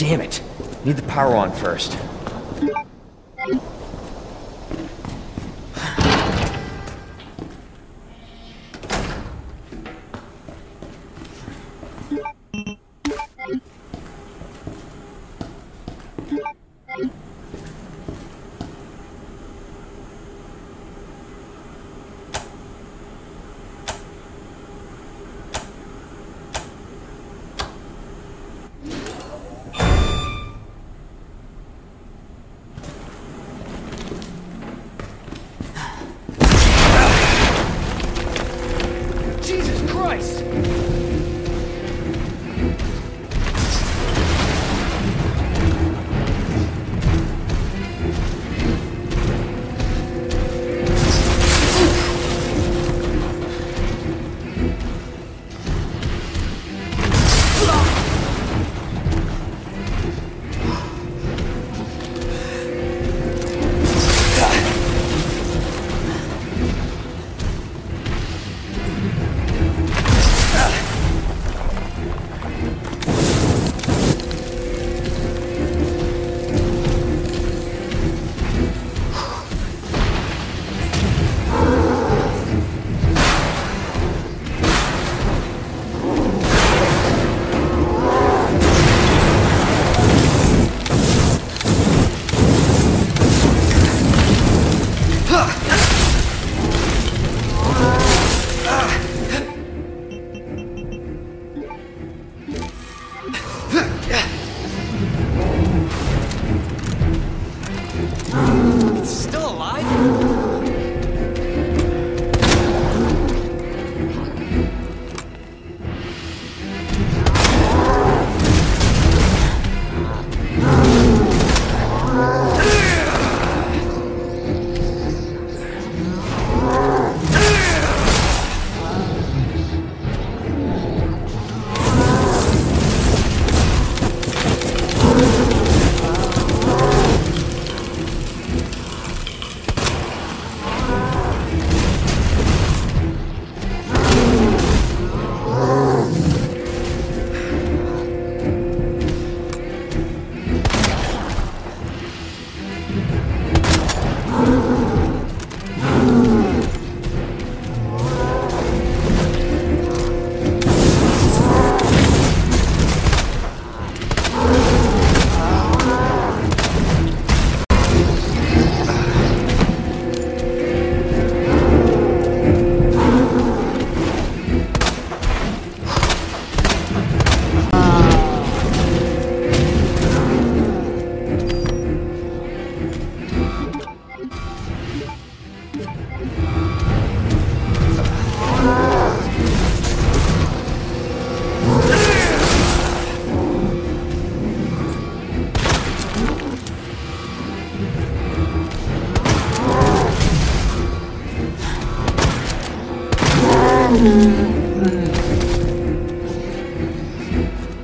Damn it. Need the power on first. Still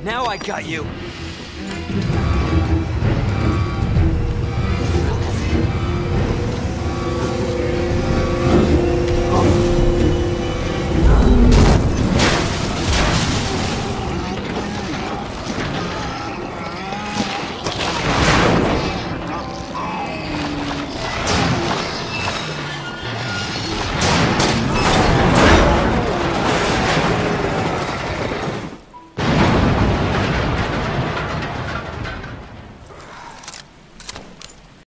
Now I got you.